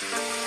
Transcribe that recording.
Bye.